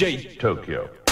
J Tokyo.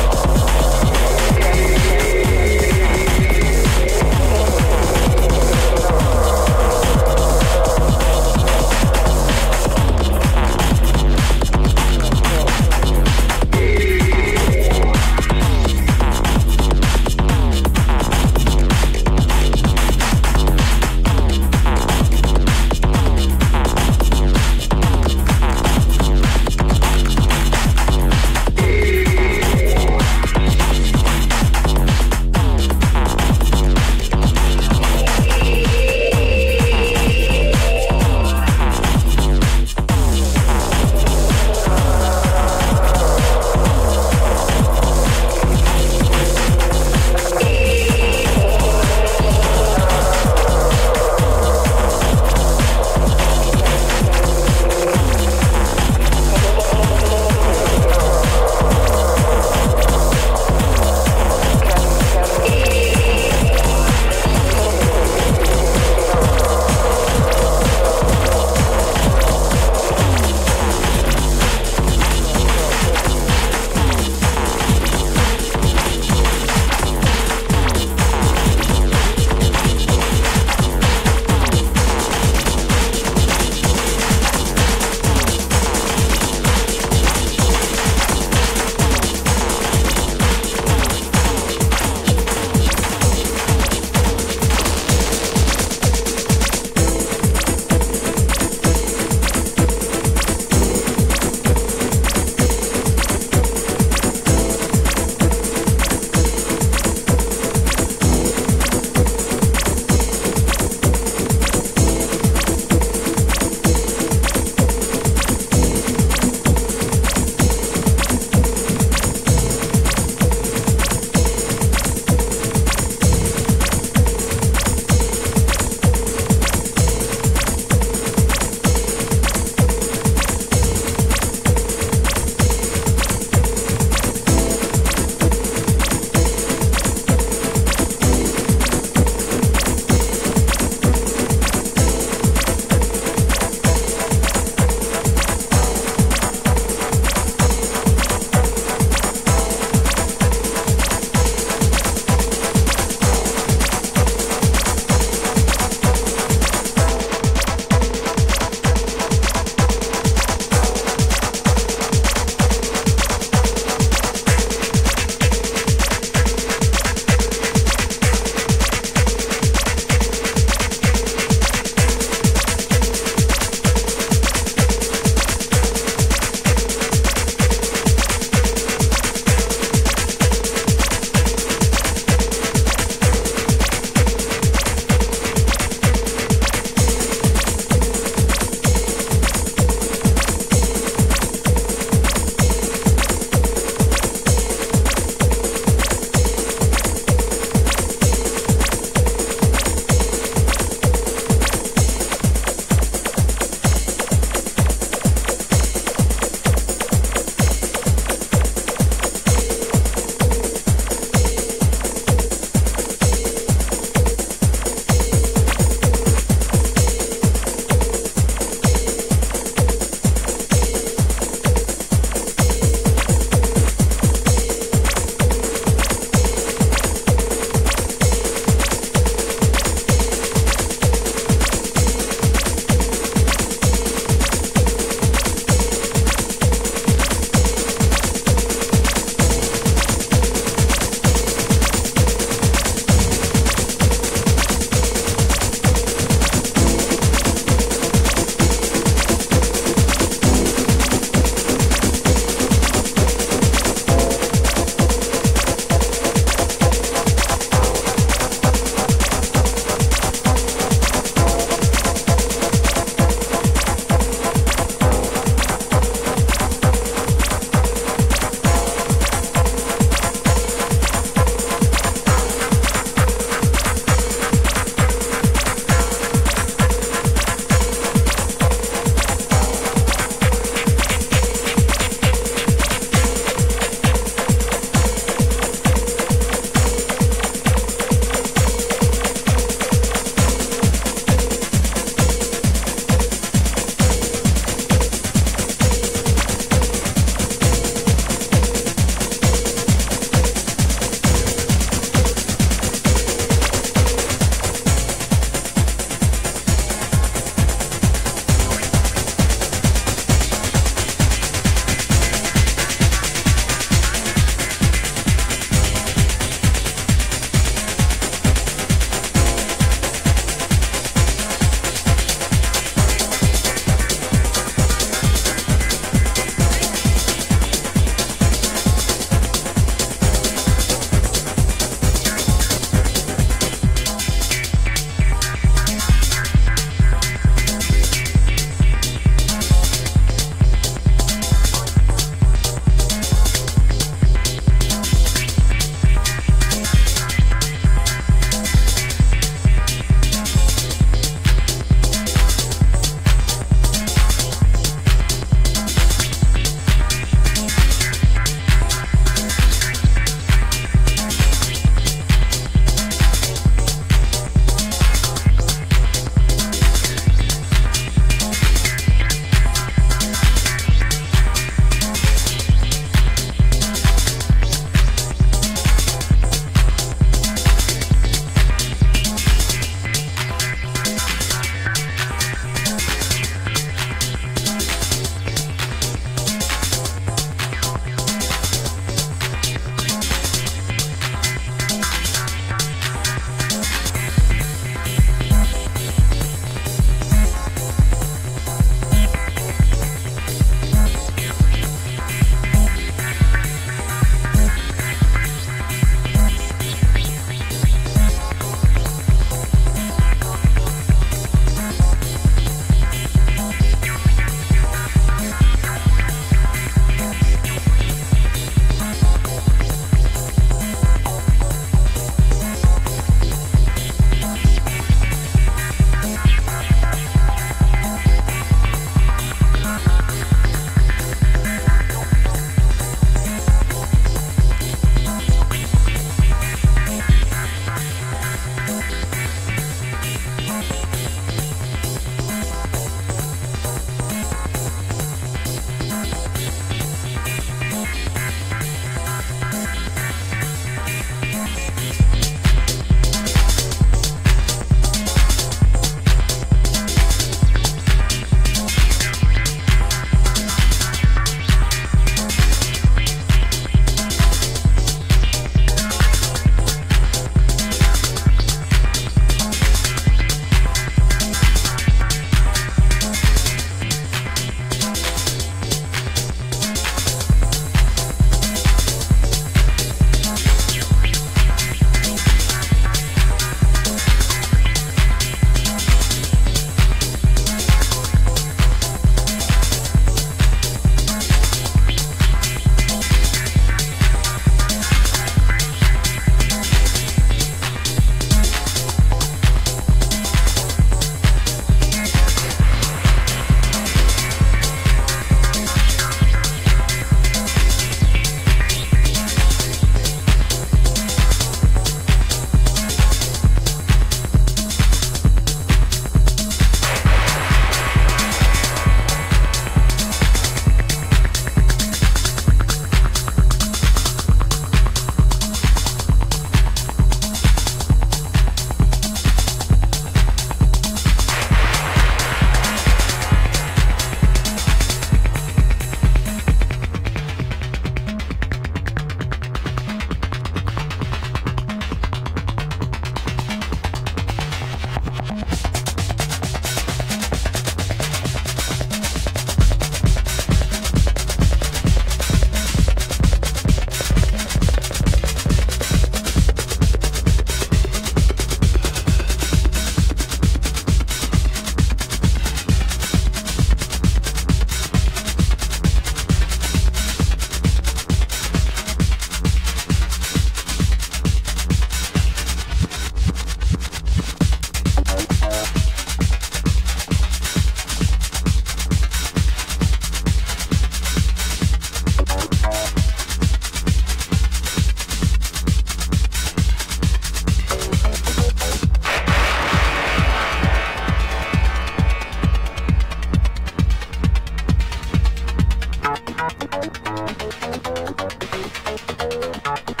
Thank